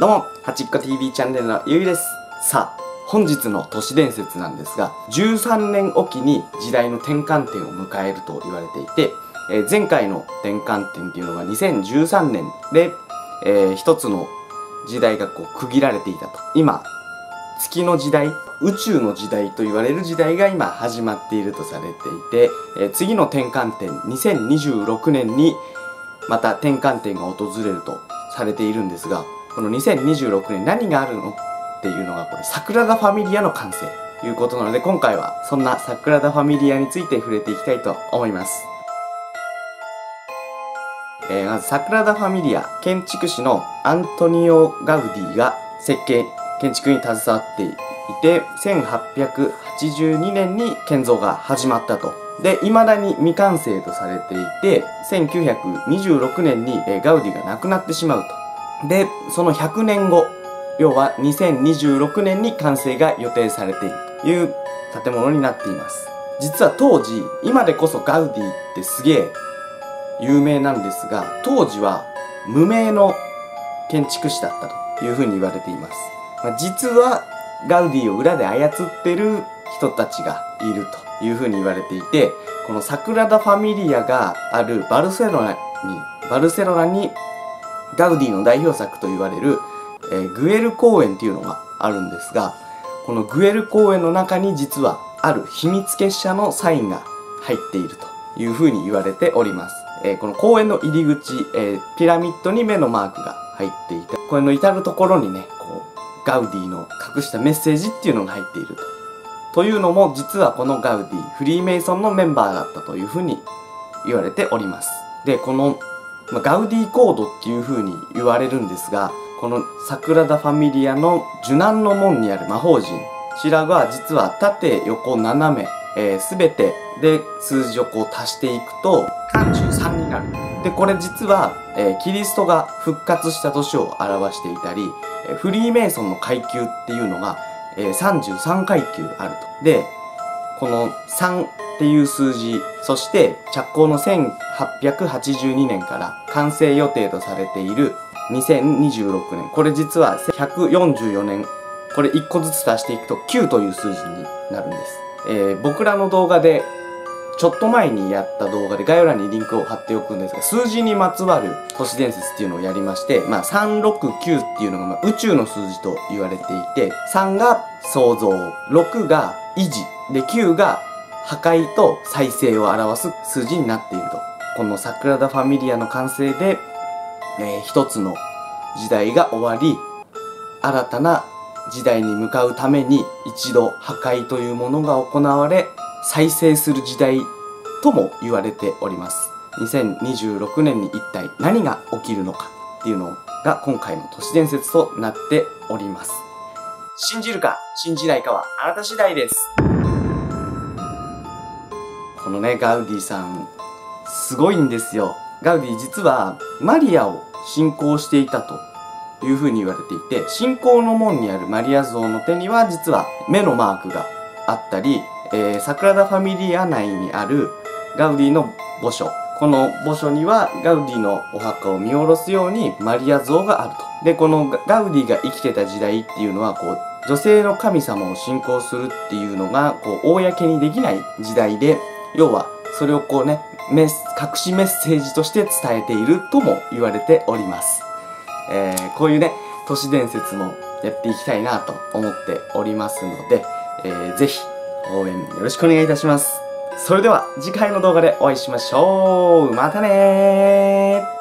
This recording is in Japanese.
どうも、はちっこ TV チャンネルのゆいです。さあ、本日の都市伝説なんですが、13年おきに時代の転換点を迎えると言われていて、えー、前回の転換点っていうのが2013年で、えー、一つの時代がこう区切られていたと。今、月の時代、宇宙の時代と言われる時代が今始まっているとされていて、えー、次の転換点、2026年にまた転換点が訪れるとされているんですが、この2026年何があるのっていうのがこれ、サクラダ・ファミリアの完成ということなので、今回はそんなサクラダ・ファミリアについて触れていきたいと思います。えー、まず、サクラダ・ファミリア建築士のアントニオ・ガウディが設計、建築に携わっていて、1882年に建造が始まったとで、未だに未完成とされていて、1926年にガウディが亡くなってしまうと。で、その100年後、要は2026年に完成が予定されているという建物になっています。実は当時、今でこそガウディってすげえ有名なんですが、当時は無名の建築士だったというふうに言われています。まあ、実はガウディを裏で操ってる人たちがいるというふうに言われていて、このサクラダ・ファミリアがあるバルセロナに、バルセロナにガウディの代表作と言われる、えー、グエル公園っていうのがあるんですが、このグエル公園の中に実はある秘密結社のサインが入っているというふうに言われております。えー、この公園の入り口、えー、ピラミッドに目のマークが入っていて、公園の至るところにね、こう、ガウディの隠したメッセージっていうのが入っていると。というのも実はこのガウディフリーメイソンのメンバーだったというふうに言われておりますでこの、まあ、ガウディコードっていうふうに言われるんですがこのサクラダ・ファミリアの受難の門にある魔法陣こちらが実は縦横斜め、えー、てで数字をこう足していくと33になるでこれ実は、えー、キリストが復活した年を表していたり、フリーメイソンの階級っていうのがえー、33階級あると。で、この3っていう数字、そして着工の1882年から完成予定とされている2026年。これ実は144年。これ1個ずつ足していくと9という数字になるんです。えー、僕らの動画でちょっと前にやった動画で概要欄にリンクを貼っておくんですが、数字にまつわる都市伝説っていうのをやりまして、まあ369っていうのがま宇宙の数字と言われていて、3が創造、6が維持、で9が破壊と再生を表す数字になっていると。このサクラダ・ファミリアの完成で、えー、一つの時代が終わり、新たな時代に向かうために一度破壊というものが行われ、再生する時代とも言われております。2026年に一体何が起きるのかっていうのが今回の都市伝説となっております。信じるか信じないかはあなた次第です。このね、ガウディさん、すごいんですよ。ガウディ実はマリアを信仰していたというふうに言われていて、信仰の門にあるマリア像の手には実は目のマークがあったり、えー、サクラダ・ファミリア内にあるガウディの墓所。この墓所にはガウディのお墓を見下ろすようにマリア像があると。で、このガウディが生きてた時代っていうのは、こう、女性の神様を信仰するっていうのが、こう、公にできない時代で、要は、それをこうね、メス、隠しメッセージとして伝えているとも言われております。えー、こういうね、都市伝説もやっていきたいなと思っておりますので、えー、ぜひ応援よろしくお願いいたします。それでは次回の動画でお会いしましょう。またね